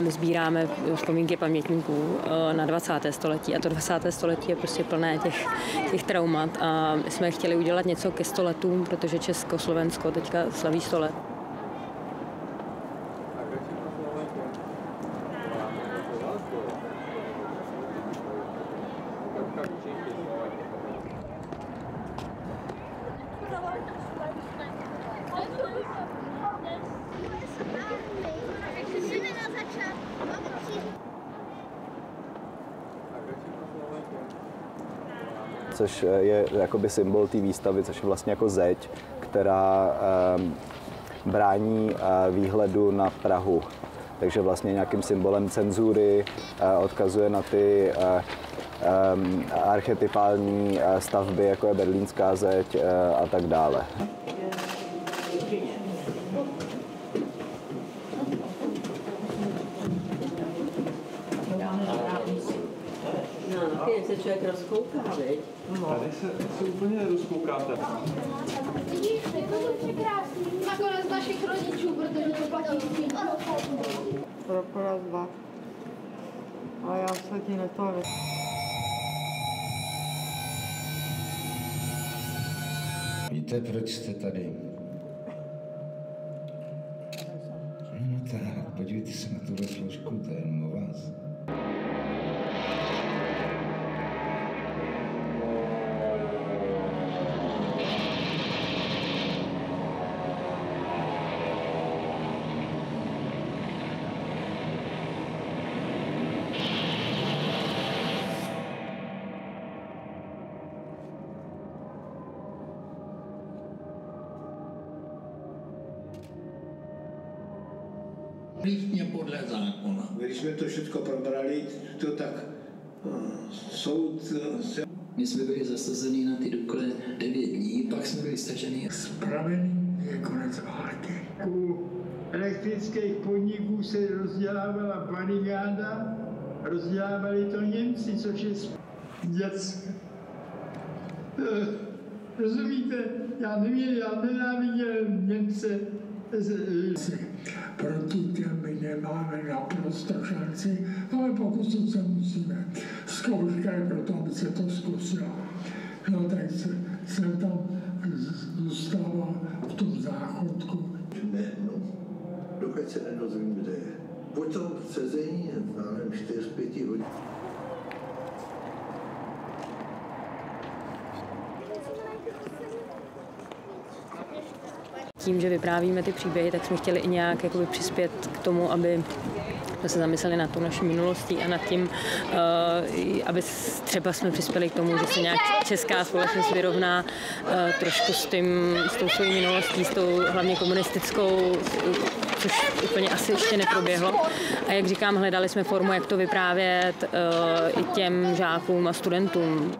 My sbíráme vzpomínky pamětníků eh, na 20. století a to 20. století je prostě plné těch, těch traumat a my jsme chtěli udělat něco ke stoletům, protože Československo teďka slaví 100 let. Což je jakoby symbol té výstavy, což je vlastně jako zeď, která um, brání uh, výhledu na Prahu. Takže vlastně nějakým symbolem cenzury uh, odkazuje na ty um, archetypální uh, stavby, jako je berlínská zeď a tak dále. Se člověk rozkouká, viď? No. Tady se, se úplně nerozkoukáte. Vidíš, to je krásný. Nakonec našich rodičů, protože to platí Pro dva. A já se ti netavím. Víte, proč jste tady? No tak, podívejte se na tuhle složku, to je jenom o vás. Striktně podle zákona. Když jsme to všechno probrali, to tak uh, soud se... My jsme byli zasazení na ty Dukle 9 dní, pak jsme byli staženi. Spravený je konec války. U elektrických podniků se rozdělávala barigáda, rozdělávali to Němci, což je dět. Eh, rozumíte? Já neměl, já nenáviděl Němce. Proti těm my nemáme naprosto šanci, ale pokusit se musíme. Zkouška je proto, aby se to zkusilo. No tak se, jsem tam zůstával v tom záchodku. Ne, no, dokud se nedozvím, kde je. Potom v sezení, nevím, 4-5 hodin. Tím, že vyprávíme ty příběhy, tak jsme chtěli i nějak jakoby, přispět k tomu, aby jsme se zamysleli nad tou naší minulostí a nad tím, uh, aby třeba jsme přispěli k tomu, že se nějak česká společnost vyrovná uh, trošku s, tím, s tou svojí minulostí, s tou hlavně komunistickou, což úplně asi ještě neproběhlo. A jak říkám, hledali jsme formu, jak to vyprávět uh, i těm žákům a studentům.